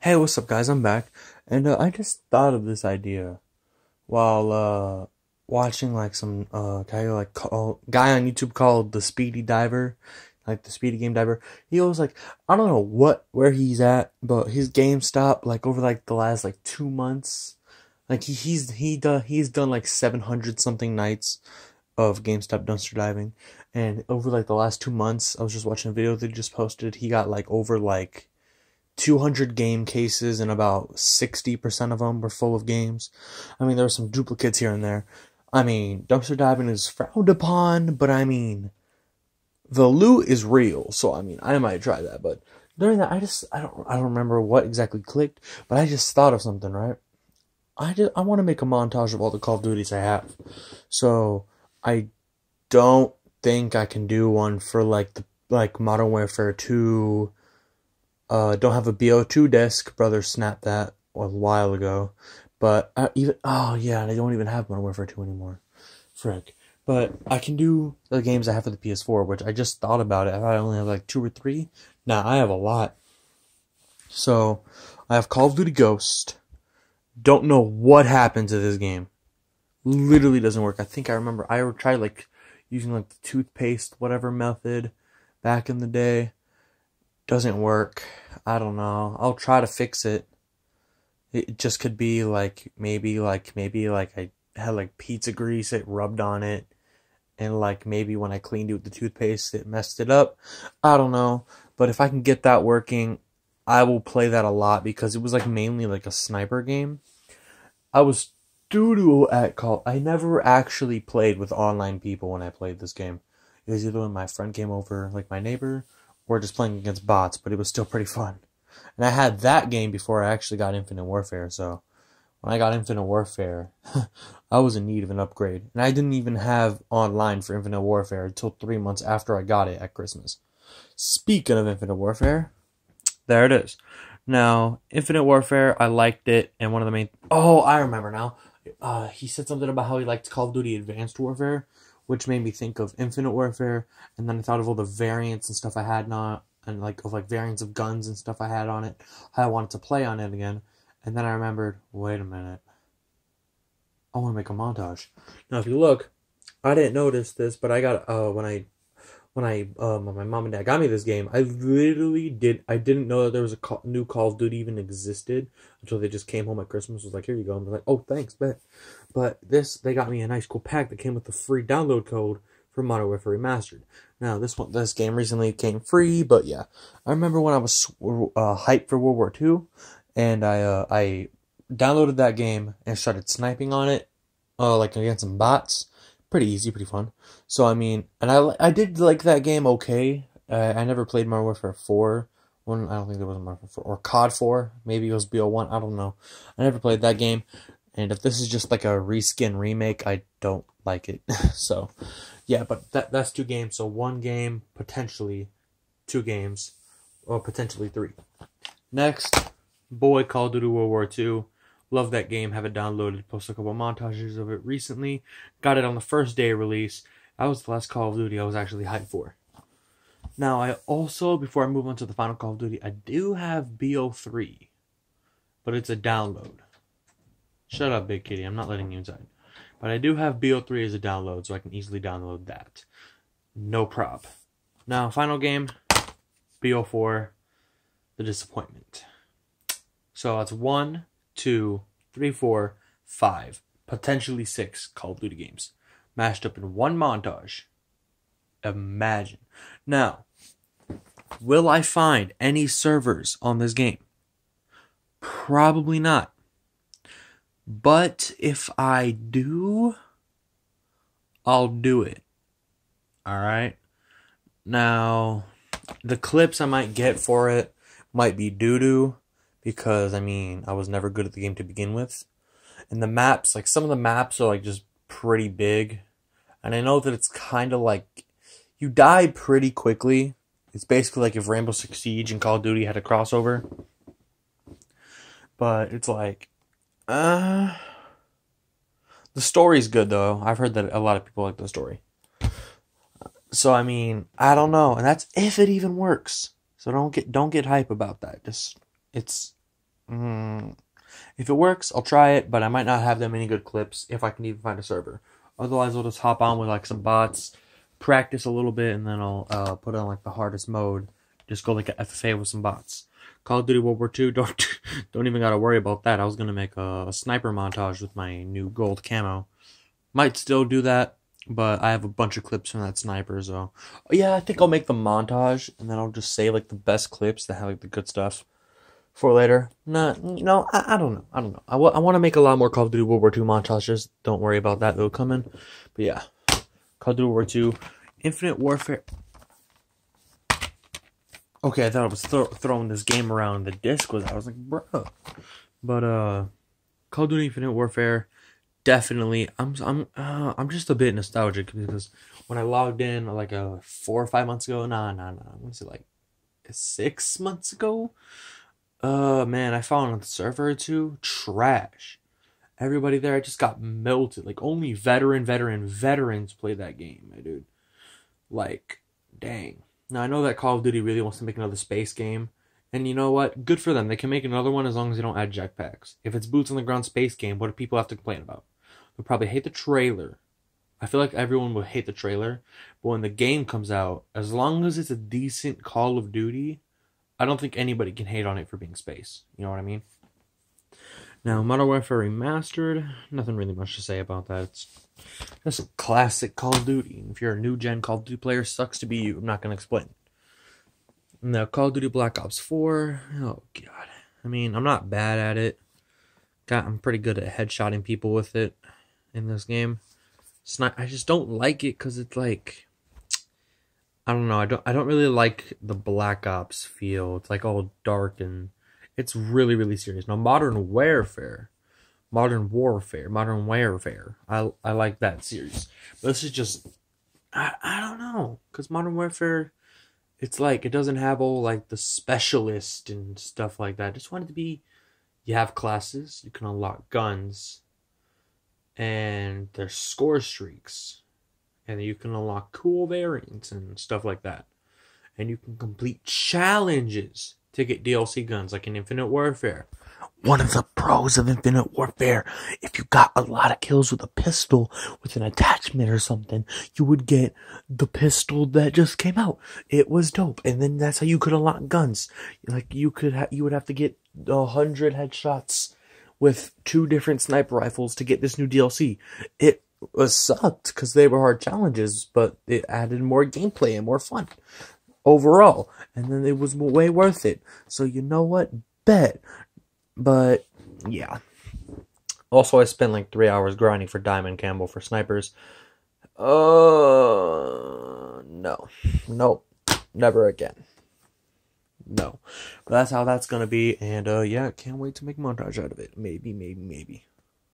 Hey, what's up, guys? I'm back, and uh, I just thought of this idea while uh, watching like some uh, guy like call, guy on YouTube called the Speedy Diver, like the Speedy Game Diver. He was like, I don't know what where he's at, but his GameStop like over like the last like two months, like he, he's he done he's done like seven hundred something nights of GameStop dumpster diving, and over like the last two months, I was just watching a video that he just posted. He got like over like 200 game cases and about 60% of them were full of games. I mean, there were some duplicates here and there. I mean, dumpster diving is frowned upon, but I mean, the loot is real. So, I mean, I might try that, but during that, I just, I don't, I don't remember what exactly clicked, but I just thought of something, right? I just, I want to make a montage of all the Call of Duties I have. So, I don't think I can do one for like the, like Modern Warfare 2, uh, don't have a BO2 disc. Brother snapped that a while ago. But I even oh yeah, I don't even have Modern Warfare 2 anymore. Frick. But I can do the games I have for the PS4, which I just thought about it. I only have like two or three. Now nah, I have a lot. So I have Call of Duty Ghost. Don't know what happened to this game. Literally doesn't work. I think I remember I tried like using like the toothpaste whatever method back in the day doesn't work. I don't know. I'll try to fix it. It just could be like maybe like maybe like I had like pizza grease it rubbed on it and like maybe when I cleaned it with the toothpaste it messed it up. I don't know. But if I can get that working, I will play that a lot because it was like mainly like a sniper game. I was doo doo at call. I never actually played with online people when I played this game. It was either when my friend came over, like my neighbor, or just playing against bots, but it was still pretty fun. And I had that game before I actually got Infinite Warfare, so when I got Infinite Warfare, I was in need of an upgrade. And I didn't even have online for Infinite Warfare until three months after I got it at Christmas. Speaking of Infinite Warfare, there it is. Now, Infinite Warfare, I liked it, and one of the main. Oh, I remember now. Uh, he said something about how he liked Call of Duty Advanced Warfare, which made me think of Infinite Warfare, and then I thought of all the variants and stuff I had not, and like of like variants of guns and stuff I had on it, how I wanted to play on it again, and then I remembered, wait a minute, I want to make a montage. Now, if you look, I didn't notice this, but I got uh when I when I um my mom and dad got me this game, I literally did I didn't know that there was a call, new Call of Duty even existed until they just came home at Christmas. Was like, here you go. And I'm like, oh, thanks, bet. But this, they got me a nice cool pack that came with the free download code for Modern Warfare Remastered. Now, this one, this game recently came free, but yeah, I remember when I was uh, hyped for World War II, and I uh, I downloaded that game and started sniping on it, uh, like against some bots. Pretty easy, pretty fun. So I mean, and I I did like that game okay. Uh, I never played Modern Warfare 4. One, I don't think there was a Modern Warfare 4 or COD 4. Maybe it was BO1. I don't know. I never played that game. And if this is just like a reskin remake, I don't like it. so, yeah, but that that's two games. So one game, potentially two games, or potentially three. Next, boy, Call of Duty World War II. Love that game. Have it downloaded. Posted a couple montages of it recently. Got it on the first day release. That was the last Call of Duty I was actually hyped for. Now, I also, before I move on to the final Call of Duty, I do have BO3, but it's a download. Shut up, Big Kitty. I'm not letting you inside. But I do have BO3 as a download, so I can easily download that. No prob. Now, final game, BO4, The Disappointment. So that's one, two, three, four, five, potentially six Call of Duty games mashed up in one montage. Imagine. Now, will I find any servers on this game? Probably not. But if I do, I'll do it. Alright? Now, the clips I might get for it might be doo doo because, I mean, I was never good at the game to begin with. And the maps, like, some of the maps are, like, just pretty big. And I know that it's kind of like you die pretty quickly. It's basically like if Rainbow Six Siege and Call of Duty had a crossover. But it's like uh, the story's good though. I've heard that a lot of people like the story. So I mean, I don't know, and that's if it even works. So don't get don't get hype about that. Just it's Mm, if it works, I'll try it, but I might not have that many good clips if I can even find a server. Otherwise, I'll just hop on with like some bots, practice a little bit, and then I'll uh, put on like the hardest mode. Just go like a FFA with some bots. Call of Duty World War II, don't don't even gotta worry about that. I was gonna make a, a sniper montage with my new gold camo. Might still do that, but I have a bunch of clips from that sniper, so yeah, I think I'll make the montage and then I'll just say like the best clips that have like the good stuff for later. Not, you know, I, I don't know. I don't know. I, w- I want to make a lot more Call of Duty World War II montages. Don't worry about that. They'll come in. But yeah, Call of Duty World War II, Infinite Warfare. Okay, I thought I was th- throwing this game around. The disc was. I was like, bro. But uh, Call of Duty Infinite Warfare, definitely. I'm I'm uh, I'm just a bit nostalgic because when I logged in like a uh, four or five months ago, nah nah nah, I'm gonna say like six months ago. Uh man, I found on the server or two trash. Everybody there I just got melted. Like only veteran, veteran, veterans play that game, my dude. Like, dang. Now I know that Call of Duty really wants to make another space game. And you know what? Good for them. They can make another one as long as they don't add jetpacks. If it's boots on the ground space game, what do people have to complain about? They'll probably hate the trailer. I feel like everyone will hate the trailer. But when the game comes out, as long as it's a decent Call of Duty, I don't think anybody can hate on it for being space. You know what I mean? Now, Modern Warfare Remastered, nothing really much to say about that. It's just a classic Call of Duty. If you're a new gen Call of Duty player, sucks to be you. I'm not going to explain. Now, Call of Duty Black Ops 4, oh god. I mean, I'm not bad at it. Got, I'm pretty good at headshotting people with it in this game. Not, I just don't like it because it's like I don't know. I don't. I don't really like the Black Ops feel. It's like all dark and it's really really serious. Now, Modern Warfare, Modern Warfare, Modern Warfare. I I like that series. But this is just I I don't know because Modern Warfare, it's like it doesn't have all like the specialist and stuff like that. I just wanted to be. You have classes. You can unlock guns. And there's score streaks and you can unlock cool variants and stuff like that. And you can complete challenges to get DLC guns like in Infinite Warfare. One of the pros of Infinite Warfare, if you got a lot of kills with a pistol with an attachment or something, you would get the pistol that just came out. It was dope, and then that's how you could unlock guns. Like you could, ha- you would have to get a hundred headshots with two different sniper rifles to get this new DLC. It was sucked because they were hard challenges, but it added more gameplay and more fun overall. And then it was way worth it. So you know what? Bet. But yeah. Also, I spent like three hours grinding for Diamond camo for snipers. Uh, no, nope, never again. No, but that's how that's gonna be, and uh, yeah, can't wait to make montage out of it. Maybe, maybe, maybe.